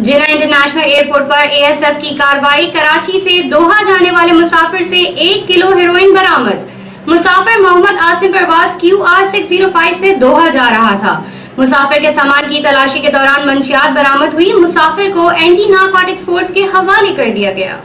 जिला international airport पर ASF की कार्रवाई, कराची से दोहा जाने वाले मुसाफिर से एक किलो हेरोइन बरामद। मुसाफिर Mohammad Asim परवाज Q R six zero five से दोहा जा रहा था। मुसाफिर के सामान की तलाशी के दौरान मंशियात बरामद हुई। मुसाफिर को एंटी नारकोटिक्स फोर्स के हवाले कर दिया गया।